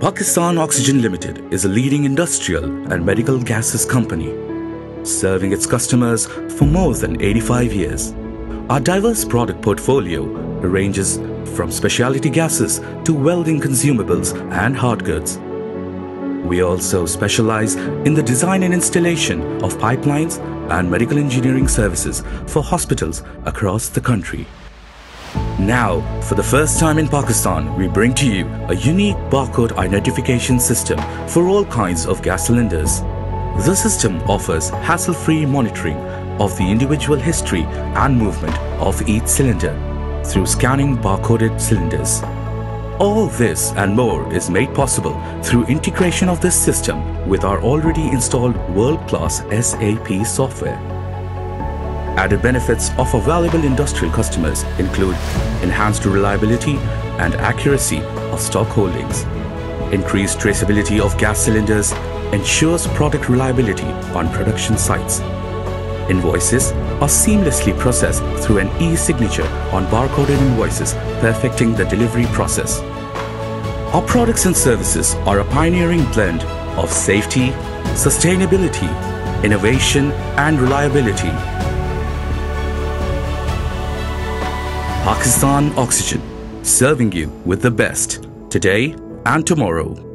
Pakistan Oxygen Limited is a leading industrial and medical gases company, serving its customers for more than 85 years. Our diverse product portfolio ranges from specialty gases to welding consumables and hard goods. We also specialize in the design and installation of pipelines and medical engineering services for hospitals across the country. Now, for the first time in Pakistan, we bring to you a unique barcode identification system for all kinds of gas cylinders. The system offers hassle-free monitoring of the individual history and movement of each cylinder through scanning barcoded cylinders. All this and more is made possible through integration of this system with our already installed world-class SAP software. Added benefits of our valuable industrial customers include enhanced reliability and accuracy of stock holdings. Increased traceability of gas cylinders ensures product reliability on production sites. Invoices are seamlessly processed through an e-signature on barcoded invoices, perfecting the delivery process. Our products and services are a pioneering blend of safety, sustainability, innovation and reliability Pakistan Oxygen, serving you with the best today and tomorrow.